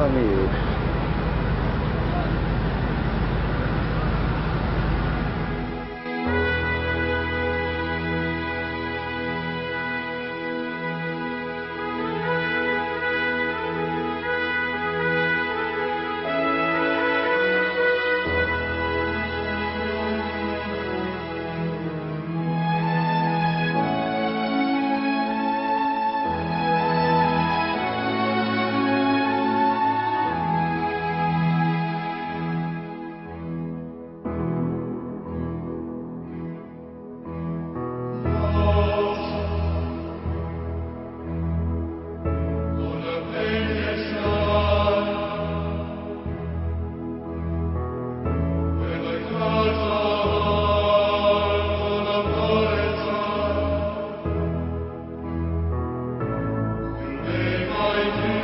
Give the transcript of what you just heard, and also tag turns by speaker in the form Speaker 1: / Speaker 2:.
Speaker 1: 上面有
Speaker 2: Thank you.